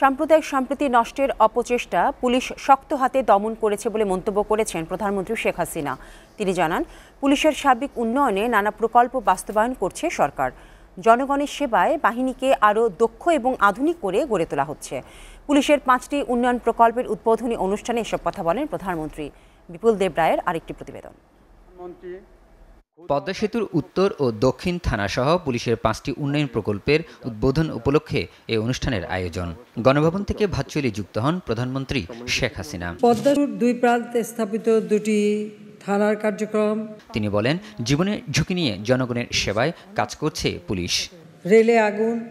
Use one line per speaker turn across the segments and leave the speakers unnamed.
সাম্প্রদায়িক সম্প্রীতি নষ্টের অপচেষ্টা পুলিশ শক্ত হাতে দমন করেছে বলে মন্তব্য করেছেন প্রধানমন্ত্রী শেখ হাসিনা। তিনি জানান, পুলিশের সার্বিক উন্নয়নে নানা প্রকল্প বাস্তবায়ন করছে সরকার। জনগণের সেবায় বাহিনীকে আরও দক্ষ এবং আধুনিক করে গড়ে তোলা হচ্ছে। পুলিশের পাঁচটি উন্নয়ন প্রকল্পের উদ্বোধনী অনুষ্ঠানে এসব কথা বলেন প্রধানমন্ত্রী। বিপুল দেব রায়ের আরেকটি প্রতিবেদন।
পদ্মা সেতুর উত্তর ও দক্ষিণ থানাসহ পুলিশের পাঁচটি উন্নয়ন প্রকল্পের উদ্বোধন উপলক্ষে এই অনুষ্ঠানের আয়োজন। গণভবন থেকে ভার্চুয়ালি যুক্ত হন প্রধানমন্ত্রী শেখ হাসিনা।
পদ্মার দুই প্রান্তে স্থাপিত দুটি থানার কার্যক্রম।
তিনি বলেন জীবনের ঝুঁকি নিয়ে জনগণের সেবায় কাজ করছে পুলিশ।
রেলে আগুন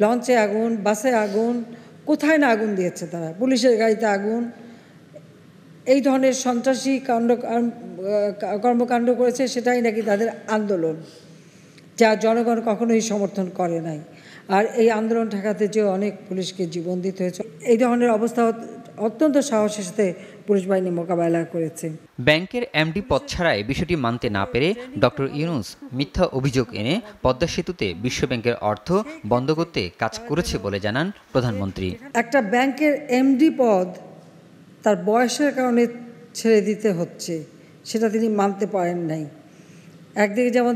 লঞ্চে আগুন বাসে আগুন কোথায় না আগুন দিয়েছে তারা? পুলিশের গাড়িতে আগুন এই ধরনের সন্ত্রাসী কাণ্ড কর্মকাণ্ড করেছে সেটাই নাকি তাদের আন্দোলন যা জনগণ কখনোই সমর্থন করে নাই। আর এই আন্দোলন ঠেকাতে যে অনেক পুলিশকে জীবন দিতে হয়েছে এই ধরনের অবস্থা অত্যন্ত সাহসের সাথে পুলিশ বাহিনী মোকাবেলা করেছে।
ব্যাংকের এমডি পদ ছাড়াই বিষয়টি মানতে না পেরে ডক্টর ইউনুস মিথ্যা অভিযোগ এনে পদ্মা সেতুতে বিশ্বব্যাংকের অর্থ বন্ধ করতে কাজ করেছে বলে জানান প্রধানমন্ত্রী।
একটা ব্যাংকের এমডি পদ তার বয়সের কারণে ছেড়ে দিতে হচ্ছে সেটা তিনি মানতে পারেন নাই। একদিকে যেমন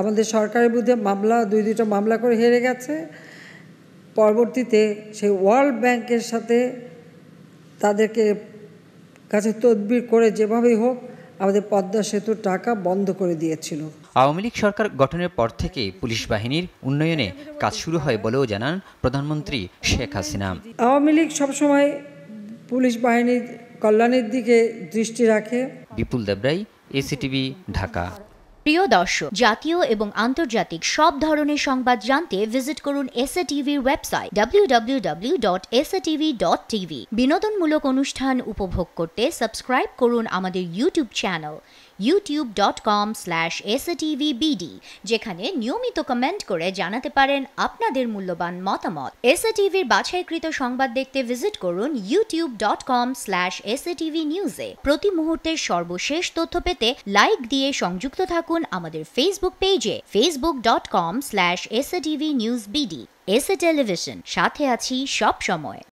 আমাদের সরকারের বিরুদ্ধে মামলা দুই দুটো মামলা করে হেরে গেছে পরবর্তীতে সেই ওয়ার্ল্ড ব্যাংকের সাথে তাদেরকে কাছে তদবির করে যেভাবেই হোক আমাদের পদ্মা সেতুর টাকা বন্ধ করে দিয়েছিল।
আওয়ামী লীগ সরকার গঠনের পর থেকে পুলিশ বাহিনীর উন্নয়নে কাজ শুরু হয় বলেও জানান প্রধানমন্ত্রী শেখ হাসিনা।
আওয়ামী লীগ সবসময় পুলিশ বাহিনীর কল্যাণের দিকে দৃষ্টি রাখে।
বিপুল দেবরাই এসিটিভি ঢাকা।
প্রিয় দর্শক জাতীয় এবং আন্তর্জাতিক সব ধরনের সংবাদ জানতে ভিজিট করুন এসএ টিভির ওয়েবসাইট www.satv.tv বিনোদনমূলক অনুষ্ঠান উপভোগ করতে সাবস্ক্রাইব করুন আমাদের ইউটিউব চ্যানেল slash satvbd যেখানে নিয়মিত কমেন্ট করে জানাতে পারেন আপনাদের মূল্যবান মতামত। এসএটিভির বাছাইকৃত সংবাদ দেখতে ভিজিট করুন youtube.com slash satv নিউজে প্রতি মুহূর্তের সর্বশেষ তথ্য পেতে লাইক দিয়ে সংযুক্ত থাকুন আমাদের ফেসবুক পেজে facebook.com slash satv news BD SA television সাথে আছি সব সময়।